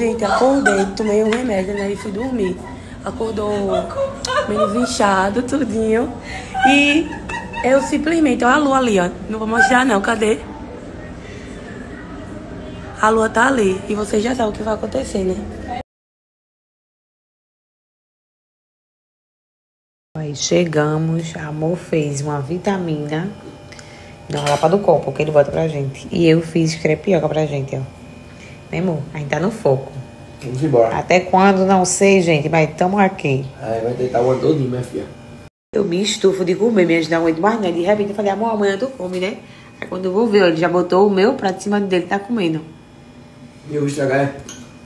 Gente, acordei, tomei um remédio, né? E fui dormir. Acordou meio inchado, tudinho. E eu simplesmente, olha a lua ali, ó. Não vou mostrar não, cadê? A lua tá ali. E vocês já sabem o que vai acontecer, né? Aí chegamos, amor fez uma vitamina na lapa do copo que ele bota pra gente. E eu fiz crepioca pra gente, ó. Né, amor? A gente tá no foco. Vamos embora. Até quando, não sei, gente, mas tamo aqui. Aí vai tentar o ano todinho, minha filha. Eu me estufo de comer, minhas não aguento mais, né? De repente eu falei, amor, amanhã tu come, né? Aí quando eu vou ver, ele já botou o meu prato em cima dele, tá comendo. E eu estragar, é?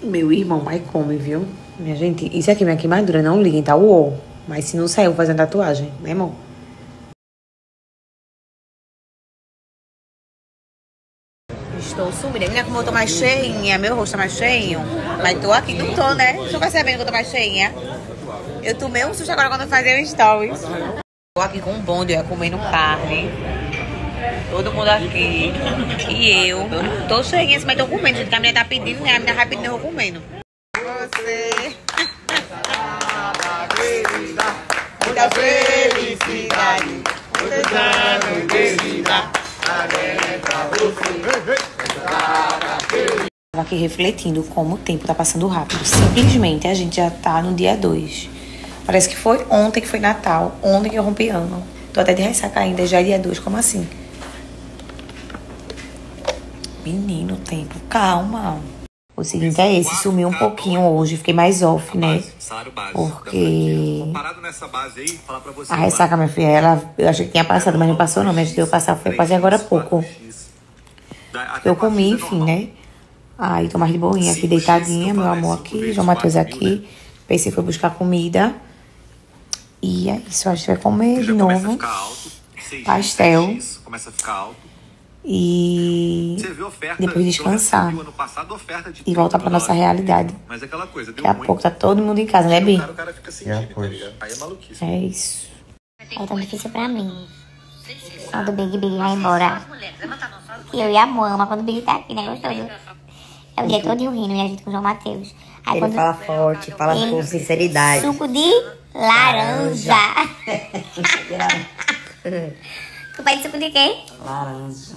Meu irmão mais come, viu? Minha gente, isso aqui é minha queimadura, não liguem, tá? Uou. Mas se não saiu fazendo tatuagem, né, irmão? Menina, como eu tô mais cheinha, meu rosto tá mais cheinho. Mas tô aqui, não tô, né? Tô percebendo que eu tô mais cheinha. Eu tomei um susto agora quando eu fazia um stories. Tô aqui com um bonde, comendo carne. Todo mundo aqui. E eu. Tô cheinha, mas tô comendo. Gente, a menina tá pedindo, né? A menina vai pedindo, eu vou comendo. Você. Muita felicidade. Muitos anos de vida. Tava aqui refletindo como o tempo tá passando rápido. Simplesmente a gente já tá no dia 2. Parece que foi ontem que foi Natal, ontem que eu rompi ano. Tô até de ressaca ainda, já é dia 2, como assim? Menino, tempo, calma. O seguinte é esse, sumiu um pouquinho hoje, fiquei mais off, né? Porque a ressaca, minha filha, ela, eu achei que tinha passado, mas não passou não, mas deu passar, foi quase agora há pouco. Eu comi, enfim, né? Aí tô mais de boinha aqui, deitadinha, meu amor aqui, João Matheus aqui. Pensei foi buscar comida. E é isso, a gente vai comer de novo. Pastel. Começa a ficar alto. E Você vê oferta, depois descansar. eu recebi o ano passado oferta de E voltar 30 pra nossa realidade. Mas é aquela coisa, deu Daqui a pouco tá todo mundo em casa, né, Bi? Tá? Aí é maluquice. É isso. É tão difícil pra mim. Quando o Big Big vai embora. E eu e a Moama, quando o Big tá aqui, né? Gostoso. É o dia todo rindo, minha gente, com o João Matheus. Aí Ele quando fala forte, fala Ele- com sinceridade. Suco de laranja. tu pede suco de quê? Laranja.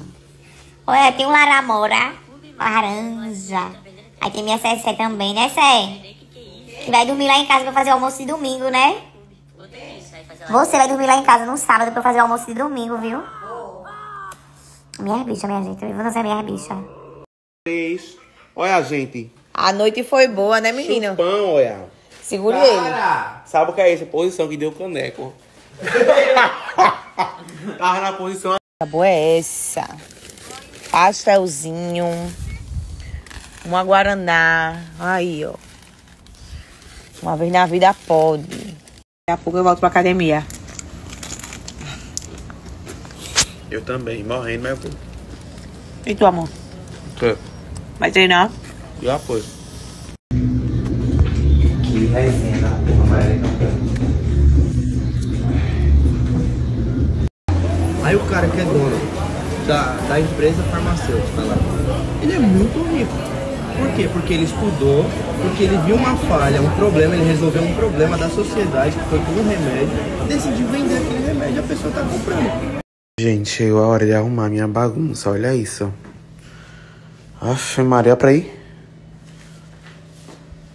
Olha, tem um laramora. Laranja. Aí tem minha Cé também, né, Cé? Que vai dormir lá em casa pra fazer o almoço de domingo, né? Você vai dormir lá em casa no sábado pra fazer o almoço de domingo, viu? Minhas bichas, minha gente. Eu vou fazer minhas bichas. Três. Olha, gente. A noite foi boa, né, menino? Chupão, olha. Segure ele. Sabe o que é isso? Posição que deu o caneco. Tava na posição A boa é essa. Pastelzinho. Uma guaraná. Aí, ó. Uma vez na vida pode. Daqui a pouco eu volto pra academia. Eu também, morrendo, mas eu vou. E tu, amor? Tô. Vai treinar? Já foi. Que resenha da porra, Maria. Aí o cara que é dono da, da empresa farmacêutica lá, ele é muito rico. Por quê? Porque ele estudou, porque ele viu uma falha, um problema, ele resolveu um problema da sociedade, que foi com um remédio, decidiu vender aquele remédio e a pessoa tá comprando. Gente, chegou a hora de arrumar minha bagunça, olha isso. Aff, Maria, pra ir?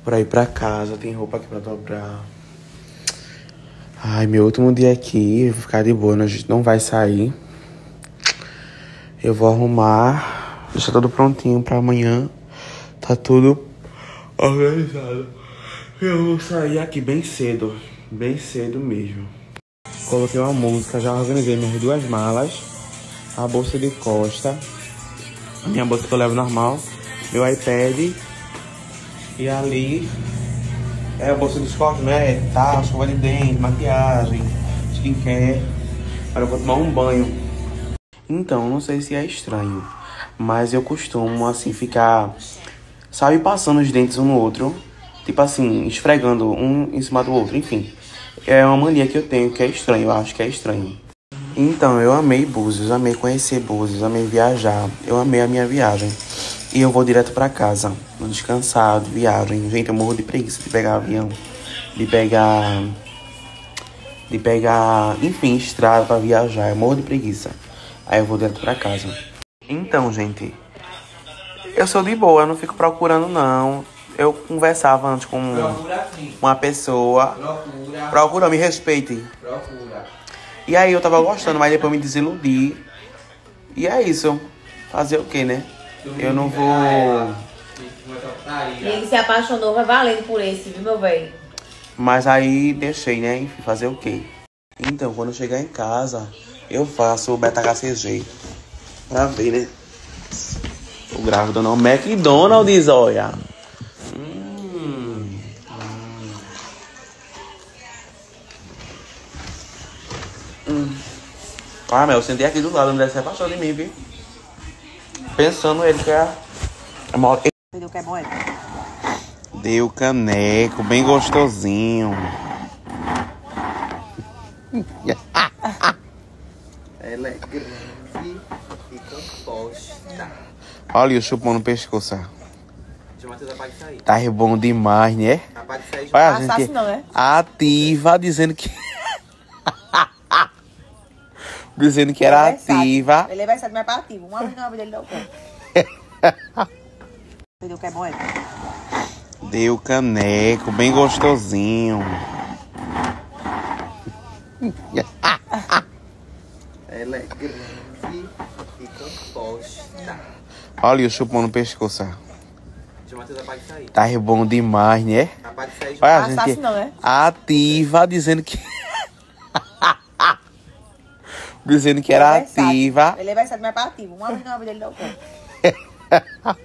Pra ir pra casa, tem roupa aqui pra dobrar. Ai, meu último dia aqui, vou ficar de boa, né? a gente não vai sair. Eu vou arrumar, deixar tudo prontinho pra amanhã. Tá tudo organizado. Eu vou sair aqui bem cedo, bem cedo mesmo. Coloquei uma música, já organizei minhas duas malas, a bolsa de costa, minha bolsa que eu levo normal, meu iPad e ali é a bolsa dos cosméticos, tá? Escova de dente, maquiagem, skincare. Agora eu vou tomar um banho. Então, não sei se é estranho, mas eu costumo assim ficar, sabe, passando os dentes um no outro, tipo assim, esfregando um em cima do outro, enfim. É uma mania que eu tenho que é estranho, eu acho que é estranho. Então, eu amei Búzios, amei conhecer Búzios, amei viajar, eu amei a minha viagem. E eu vou direto pra casa. Vou descansar de viagem. Gente, eu morro de preguiça de pegar avião. De pegar. De pegar. Enfim, estrada pra viajar. Eu morro de preguiça. Aí eu vou direto pra casa. Então, gente. Eu sou de boa, eu não fico procurando, não. Eu conversava antes com uma pessoa. Procura. Procura, me respeite. E aí eu tava gostando, mas depois me desiludi. E é isso. Fazer o quê, né? Eu não vou. E ele se apaixonou, vai valendo por esse, viu, meu velho? Mas aí deixei, né? Enfim, fazer o quê? Então, quando eu chegar em casa, eu faço o beta-HCG. Pra ver, né? O grávido não. McDonald's, olha. Ah, meu, eu sentei aqui do lado, não deve ser apaixonado de mim, viu? Pensando ele que é. a maior- Entendeu que é bom, é? Deu caneco, bem gostosinho. Ela é grande e composta. Olha o chupão no pescoço. ó. Deixa o Matheus apagar isso aí. Tá bom demais, né? Apaga isso aí. Olha a Ah, gente fácil não, é? ativa dizendo que. Dizendo que era ativa. Ele é versátil, mas é ativo. Uma vez na vida ele dá o pé. Entendeu que é bom, é? Deu caneco, bem gostosinho. Ela é grande e composta. Olha o chupão no pescoço. Tá bom demais, né? Olha a gente fácil não, é? ativa dizendo que. Dizendo que é era ativa. Ele é versátil, mas é ativo. Uma vez na vida ele dá o pé.